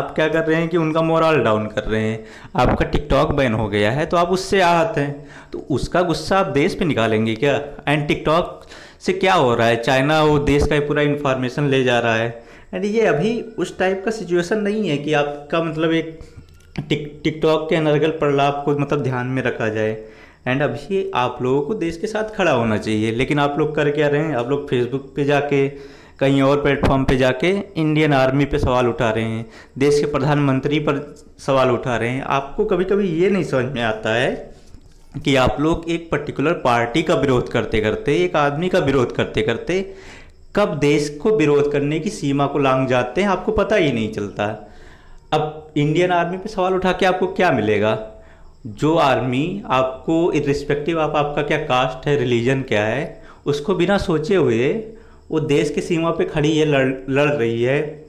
आप क्या कर रहे हैं कि उनका मोरल डाउन कर रहे हैं? आपका टिकटॉक बैन हो गया है तो आप उससे आहत हैं। तो उसका गुस्सा आप देश पे निकालेंगे क्या? एंड टिकटॉक से क्या हो रहा है? चाइना वो देश का पूरा इन्फॉर्मेशन ले जा रहा है। एंड ये अभी उस टाइप का सिचुएशन नहीं है कि आपका मतलब एक टिक टिकटॉक के अनर्गल प्रलाप को मतलब ध्यान में रखा जाए। एंड अभी आप लोगों को देश के साथ खड़ा होना चाहिए। लेकिन आप लोग कर क्या रहे हैं? आप लोग फेसबुक पे जाके कहीं और प्लेटफॉर्म पे जाके इंडियन आर्मी पे सवाल उठा रहे हैं, देश के प्रधानमंत्री पर सवाल उठा रहे हैं। आपको कभी कभी ये नहीं समझ में आता है कि आप लोग एक पर्टिकुलर पार्टी का विरोध करते करते, एक आदमी का विरोध करते करते कब देश को विरोध करने की सीमा को लांग जाते हैं, आपको पता ही नहीं चलता। अब इंडियन आर्मी पे सवाल उठा के आपको क्या मिलेगा? जो आर्मी आपको इरिस्पेक्टिव आप, आपका क्या कास्ट है रिलीजन क्या है, उसको बिना सोचे हुए वो देश की सीमा पे खड़ी है लड़ लड़ रही है।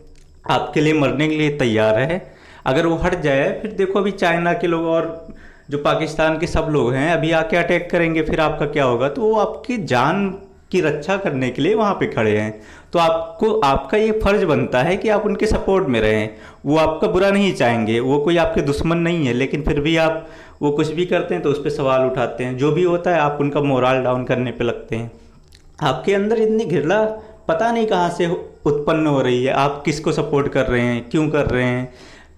आपके लिए मरने के लिए तैयार है। अगर वो हट जाए, फिर देखो अभी चाइना के लोग और जो पाकिस्तान के सब लोग हैं, अभी आके अटैक करेंगे, फिर आपका क्या होगा? तो वो आपकी जान की रक्षा करने के लिए वहाँ पे खड़े हैं। तो आपको, आपका ये फ़र्ज़ बनता है कि आप उनके सपोर्ट में रहें। वो आपका बुरा नहीं चाहेंगे। वो कोई आपके दुश्मन नहीं है, लेकिन फिर भी आप वो कुछ भी करते हैं तो उस पर सवाल उठाते हैं। जो भी होता है, आप उनका मोरल डाउन करने पे लगते हैं। आपके अंदर इतनी घिरला, पता नहीं कहाँ से उत्पन्न हो रही है। आप किसको सपोर्ट कर रहे हैं? क्यों कर रहे हैं?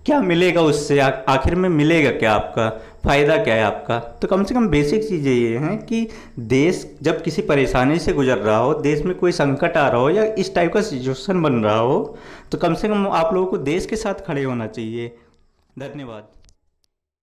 क्या मिलेगा उससे? आखिर में मिलेगा क्या आपका? फ़ायदा क्या है आपका? तो कम से कम बेसिक चीज़ें ये हैं कि देश जब किसी परेशानी से गुजर रहा हो, देश में कोई संकट आ रहा हो या इस टाइप का सिचुएशन बन रहा हो तो कम से कम आप लोगों को देश के साथ खड़े होना चाहिए। धन्यवाद।